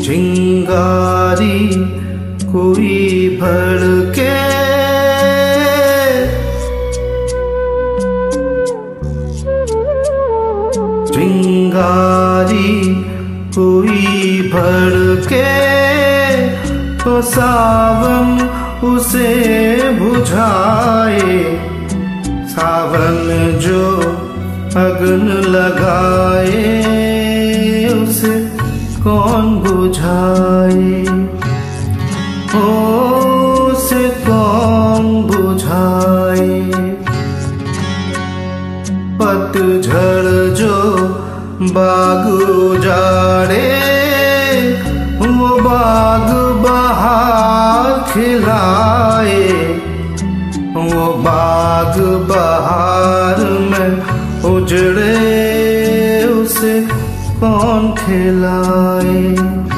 चिंगारी कोई भड़के। चिंगारी कोई भड़के तो सावन उसे बुझाए। सावन जो अग्न लगाए। कौन बुझाए उसे कौन बुझाए पतझड़ जो बाग उजाड़े वो बाग बहार खिलाए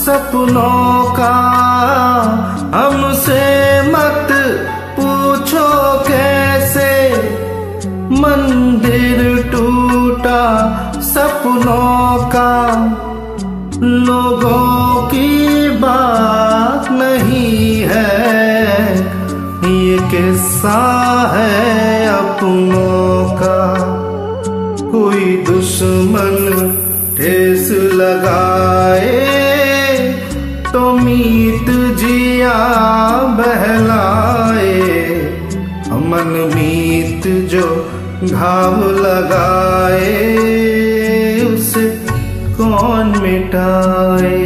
सपनों का हमसे मत पूछो कैसे। मंदिर टूटा सपनों का, लोगों की बात नहीं है। ये किस्सा है अपनों का, कोई दुश्मन ठेस लगाए। मीत जिया बहलाए अमन मीत जो घाव लगाए उसे कौन मिटाए?